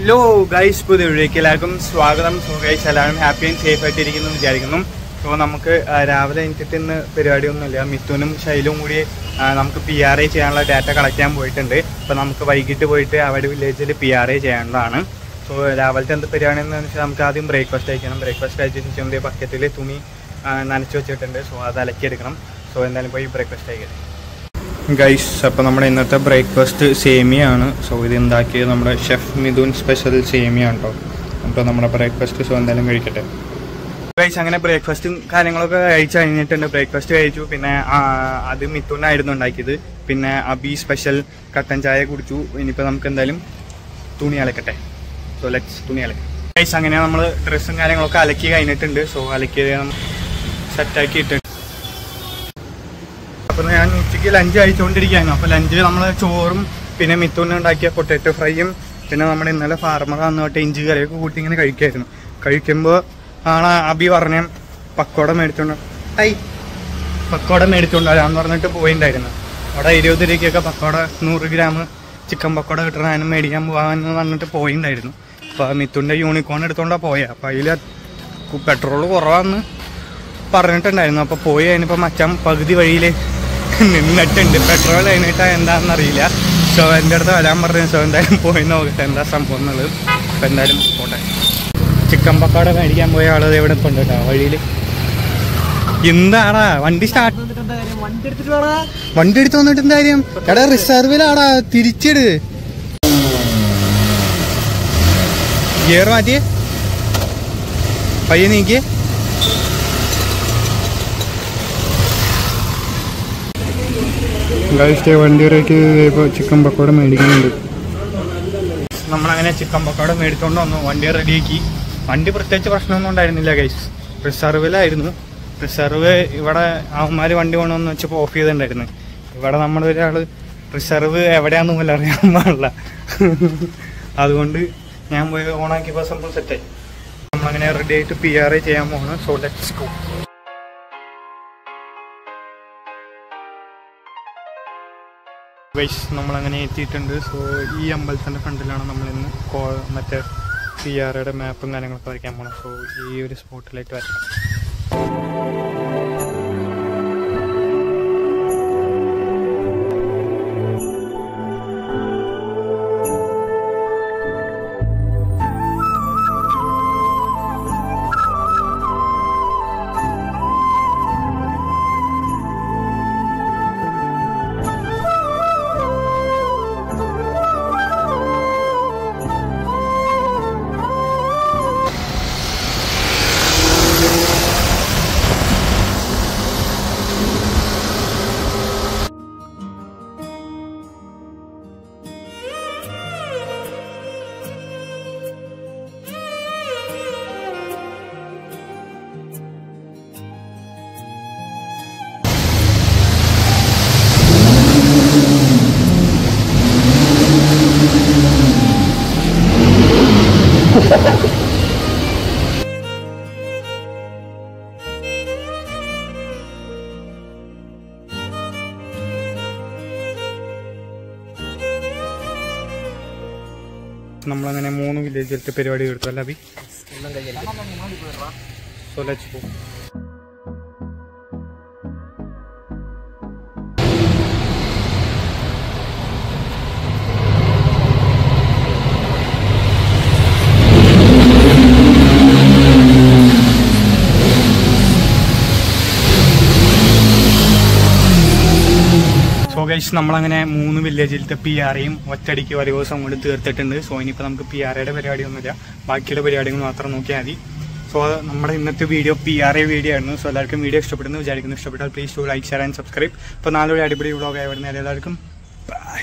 Hello guys പുതിയ വീഡിയോക്ക് എല്ലാവർക്കും സ്വാഗതം. സോ ഗൈസ് എല്ലാവരും ഹാപ്പി ആൻഡ് സേഫ് ആയിട്ട് ഇരിക്കുന്നു എന്ന് വിചാരിക്കുന്നു. സോ നമുക്ക് രാവിലെ എനിക്കിട്ട് ഇന്ന് പരിപാടിയൊന്നുമില്ല. മിഥുനും ശൈലും കൂടി നമുക്ക് പി ആർ ഐ ചെയ്യാനുള്ള ഡാറ്റ കളക്ട് ചെയ്യാൻ പോയിട്ടുണ്ട്. അപ്പോൾ നമുക്ക് വൈകിട്ട് പോയിട്ട് അവിടെ വില്ലേജിൽ പി ആർ ഐ ചെയ്യേണ്ടതാണ്. സോ രാവിലത്തെ എന്ത് പരിപാടി എന്ന് വെച്ചാൽ നമുക്ക് ആദ്യം ബ്രേക്ക്ഫാസ്റ്റ് കഴിക്കണം. ബ്രേക്ക്ഫാസ്റ്റ് കഴിച്ചതിന് ശേഷം ബക്കറ്റിൽ തുണി നനച്ച് വെച്ചിട്ടുണ്ട്. സോ അത് അലക്കിയെടുക്കണം. സോ എന്തായാലും പോയി ബ്രേക്ക്ഫാസ്റ്റ് കഴിക്കണം ഗൈസ് അപ്പോൾ നമ്മുടെ ഇന്നത്തെ ബ്രേക്ക്ഫാസ്റ്റ് സേമിയാണ്. സോ ഇത് ഉണ്ടാക്കിയത് നമ്മുടെ ഷെഫ് മിഥുൻ സ്പെഷ്യൽ സേമിയാണ് കേട്ടോ അപ്പോൾ നമ്മുടെ ബ്രേക്ക്ഫാസ്റ്റ് സോ എന്തായാലും കഴിക്കട്ടെ. ഗൈസ് അങ്ങനെ ബ്രേക്ക്ഫാസ്റ്റും കാര്യങ്ങളൊക്കെ കഴിച്ചു കഴിഞ്ഞിട്ടുണ്ട് ബ്രേക്ക്ഫാസ്റ്റ് കഴിച്ചു. പിന്നെ അത് മിഥുനായിരുന്നു ഉണ്ടാക്കിയത്. പിന്നെ അബി സ്പെഷ്യൽ കട്ടൻ ചായ കുടിച്ചു. ഇനിയിപ്പോൾ നമുക്ക് എന്തായാലും തുണി അലക്കട്ടെ. സോ ലെറ്റ്സ് തുണി അലക്കാം. ഗൈസ് അങ്ങനെ നമ്മൾ ഡ്രസ്സും കാര്യങ്ങളൊക്കെ അലക്കി കഴിഞ്ഞിട്ടുണ്ട്. സോ അലക്കിയത് സെറ്റാക്കി ഇട്ടിട്ടുണ്ട് അപ്പൊ ഞാൻ ഉച്ചയ്ക്ക് ലഞ്ച് കഴിച്ചുകൊണ്ടിരിക്കുകയായിരുന്നു അപ്പോൾ ലഞ്ച് നമ്മൾ ചോറും പിന്നെ മിത്തൂന്ന് ഉണ്ടാക്കിയ പൊട്ടാറ്റോ ഫ്രൈയും പിന്നെ നമ്മുടെ ഇന്നലെ ഫാർമർ വന്ന തൊട്ട് ഇഞ്ചി കറിയൊക്കെ കൂട്ടി ഇങ്ങനെ കഴിക്കായിരുന്നു കഴിക്കുമ്പോൾ ആണ് അബി പറഞ്ഞ പക്കോട മേടിച്ചോണ്ട് ഐ പക്കോട മേടിച്ചോണ്ട് വരാന്ന് പറഞ്ഞിട്ട് പോയിണ്ടായിരുന്നു. അവിടെ ഇരുപത് രൂപയ്ക്കൊക്കെ പക്കോട നൂറ് ഗ്രാം ചിക്കൻ പക്കോട കിട്ടണ മേടിക്കാൻ പോകാമെന്ന് പറഞ്ഞിട്ട് പോയിണ്ടായിരുന്നു. അപ്പോൾ മിത്തുന്റെ യൂണിക്കോൺ എടുത്തോണ്ടാ പോയത് അപ്പോൾ അതിൽ പെട്രോൾ കുറവാന്ന് പറഞ്ഞിട്ടുണ്ടായിരുന്നു. അപ്പോൾ പോയി അതിനിപ്പോൾ മച്ചാൻ പകുതി വഴിയിൽ നിന്നിട്ടുണ്ട്. പെട്രോൾ കഴിഞ്ഞിട്ടാ എന്താണെന്നറിയില്ല സോ എന്റെ അടുത്ത് വരാൻ പറഞ്ഞു. സോ എന്തായാലും പോയി നോക്കട്ടെ. എന്താ സംഭവം എന്നുള്ളത്. അപ്പം എന്തായാലും പോട്ടെ. ചിക്കൻ പക്കോട മേടിക്കാൻ പോയ ആളത് എവിടെ കൊണ്ട് കേട്ടോ വഴിയിൽ എന്താടാ? വണ്ടി സ്റ്റാർട്ട് വണ്ടി എടുത്ത് വന്നിട്ട് എന്താ കാര്യം? എടാ റിസർവിലാടാ തിരിച്ചിട്. ഗിയർ മാറ്റിയേ. പയ്യെ നീക്കിയേ. ഗൈസ്റ്റേ വണ്ടിയിലേക്ക് ഇപ്പോൾ ചിക്കൻ പക്കോട മേടിക്കുന്നുണ്ട്. നമ്മളങ്ങനെ ചിക്കൻ പക്കോട മേടിച്ചുകൊണ്ട് വന്നു. വണ്ടി റെഡിയാക്കി. വണ്ടി പ്രത്യേകിച്ച് പ്രശ്നമൊന്നും ഉണ്ടായിരുന്നില്ല ഗൈസ് റിസർവിലായിരുന്നു റിസർവ് ഇവിടെ അവന്മാർ വണ്ടി കൊണ്ടുവന്ന് വെച്ചപ്പോൾ ഓഫ് ചെയ്തിട്ടുണ്ടായിരുന്നു. ഇവിടെ നമ്മുടെ ഒരാൾ റിസർവ് എവിടെയാണെന്ന് പോലും അറിയാൻ പാടില്ല. അതുകൊണ്ട് ഞാൻ പോയി ഓണാക്കിയപ്പോൾ സംഭവം സെറ്റായി നമ്മളങ്ങനെ റെഡി ആയിട്ട് പി ആർ ഐ ചെയ്യാൻ പോകണം സോ ലെറ്റ്സ് ഗോ വൈസ് നമ്മളങ്ങനെ എത്തിയിട്ടുണ്ട്. സോ ഈ അമ്പലത്തിന്റെ ഫ്രണ്ടിലാണ് നമ്മൾ ഇന്ന് കോ മറ്റേ പി ആറുടെ മാപ്പും കാര്യങ്ങളൊക്കെ വരയ്ക്കാൻ പോകണം സോ ഈ ഒരു സ്പോട്ടിലേക്ക് വരയ്ക്കാം നമ്മളങ്ങനെ മൂന്ന് വില്ലേജിലത്തെ പരിപാടി എടുത്തു. അല്ല അഭി? സോ ലെറ്റ്സ് ഗൈസ് നമ്മളങ്ങനെ മൂന്ന് വില്ലേജിലത്തെ പി ആറേയും ഒറ്റയടിക്ക് ഒരു ദിവസം കൊണ്ട് തീർത്തിട്ടുണ്ട്. സോ ഇനിയിപ്പോൾ നമുക്ക് പി ആറയുടെ പരിപാടിയൊന്നുമില്ല ബാക്കിയുള്ള പരിപാടികൾ മാത്രം നോക്കിയാൽ മതി. സോ നമ്മുടെ ഇന്നത്തെ video P R A video ആയിരുന്നു. സോ എല്ലാവർക്കും വീഡിയോ ഇഷ്ടപ്പെടുന്നു. വിചാരിക്കുന്നു ഇഷ്ടപ്പെട്ടാൽ please to like share and subscribe അപ്പോൾ നാളെ ഒരു അടിപൊളി വ്ളോഗ് ആയി എല്ലാവർക്കും ബൈ